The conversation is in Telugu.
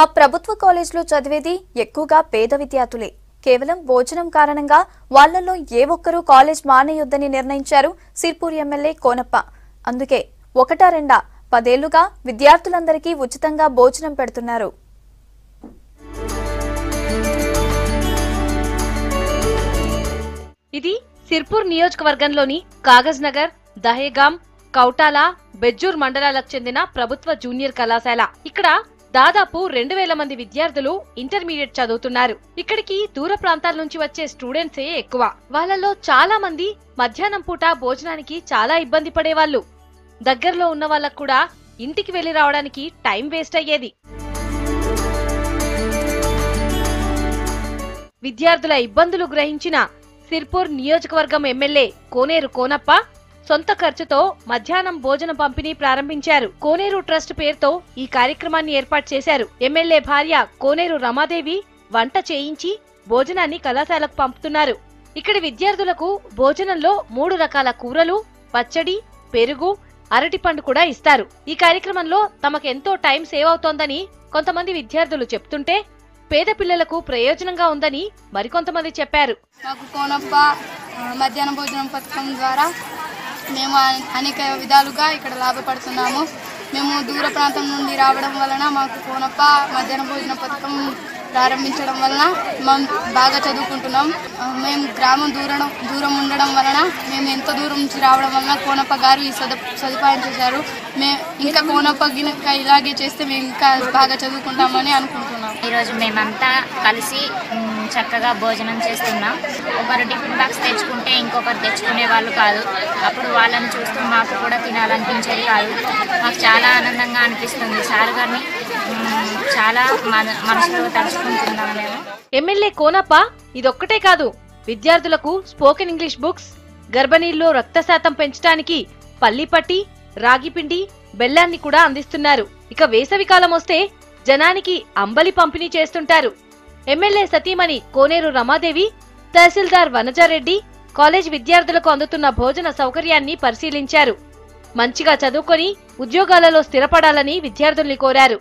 ఆ ప్రభుత్వ కాలేజ్లో చదివేది ఎక్కువగా పేద విద్యార్థులే. కేవలం భోజనం కారణంగా వాళ్ళలో ఏ ఒక్కరూ కాలేజ్ మానేయొద్దని నిర్ణయించారు సిర్పూర్ ఎమ్మెల్యే కోనప్ప. అందుకే ఒకటా రెండా పదేళ్ళుగా విద్యార్థులందరికీ ఉచితంగా భోజనం పెడుతున్నారు. ఇది సిర్పూర్ నియోజకవర్గంలోని కాగజ్ నగర్ దహేగాం కౌటాల బెజ్జూర్ మండలాలకు చెందిన ప్రభుత్వ జూనియర్ కళాశాల. ఇక్కడ దాదాపు రెండు వేల మంది విద్యార్థులు ఇంటర్మీడియట్ చదువుతున్నారు. ఇక్కడికి దూర ప్రాంతాల నుంచి వచ్చే స్టూడెంట్సే ఎక్కువ. వాళ్ళలో చాలా మంది మధ్యాహ్నం పూట భోజనానికి చాలా ఇబ్బంది పడేవాళ్ళు. దగ్గరలో ఉన్న వాళ్ళకు కూడా ఇంటికి వెళ్ళి రావడానికి టైం వేస్ట్ అయ్యేది. విద్యార్థుల ఇబ్బందులు గ్రహించిన సిర్పూర్ నియోజకవర్గం ఎమ్మెల్యే కోనేరు కోనప్ప సొంత ఖర్చుతో మధ్యాహ్నం భోజన పంపిణీ ప్రారంభించారు. కోనేరు ట్రస్ట్ పేరుతో ఈ కార్యక్రమాన్ని ఏర్పాటు చేశారు. ఎమ్మెల్యే భార్య కోనేరు రమాదేవి వంట చేయించి భోజనాన్ని కళాశాలకు పంపుతున్నారు. ఇక్కడి విద్యార్థులకు భోజనంలో మూడు రకాల కూరలు పచ్చడి పెరుగు అరటిపండు కూడా ఇస్తారు. ఈ కార్యక్రమంలో తమకెంతో టైం సేవ్ అవుతోందని కొంతమంది విద్యార్థులు చెప్తుంటే పేద పిల్లలకు ప్రయోజనంగా ఉందని మరికొంతమంది చెప్పారు. మాకు కోనప్ప మధ్యాహ్న భోజనం పథకం ద్వారా మేము అనేక విధాలుగా ఇక్కడ లాభపడుతున్నాము. మేము దూర ప్రాంతం నుండి రావడం వలన మాకు కోనప్ప మధ్యాహ్న భోజన పథకం ప్రారంభించడం వలన మేము బాగా చదువుకుంటున్నాం. మేము గ్రామం దూరం దూరం ఉండడం వలన మేము ఎంత దూరం నుంచి రావడం వలన కోనప్ప గారు ఈ సదు సదుపాయం చేశారు. మే ఇంకా కోనప్ప గినక ఇలాగే చేస్తే మేము ఇంకా బాగా చదువుకుంటామని అనుకుంటున్నాం. ఈరోజు మేమంతా కలిసి చక్కగా భోజనం చేస్తున్నాం. ఒకరు టిఫిన్ బాక్స్ తెచ్చుకుంటే ఇంకొకరు తెచ్చుకునే వాళ్ళు కాదు. అప్పుడు వాళ్ళని చూస్తూ మాకు కూడా తినాలనిపించేది కాదు. మాకు చాలా ఆనందంగా అనిపిస్తుంది. సార్ గారిని చాలా మన మనసులో తలుచుకుంటున్నాం మేము. ఎమ్మెల్యే కోనప్ప ఇదొక్కటే కాదు. విద్యార్థులకు స్పోకెన్ ఇంగ్లీష్ బుక్స్ గర్భిణీల్లో రక్త శాతం పెంచడానికి పల్లిపట్టి రాగిపిండి బెల్లాన్ని కూడా అందిస్తున్నారు. ఇక వేసవి కాలం వస్తే జనానికి అంబలి పంపిణీ చేస్తుంటారు. ఎమ్మెల్యే సతీమణి కోనేరు రమాదేవి తహసీల్దార్ వనజారెడ్డి కాలేజ్ విద్యార్థులకు అందుతున్న భోజన సౌకర్యాన్ని పరిశీలించారు. మంచిగా చదువుకొని ఉద్యోగాలలో స్థిరపడాలని విద్యార్థుల్ని కోరారు.